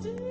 still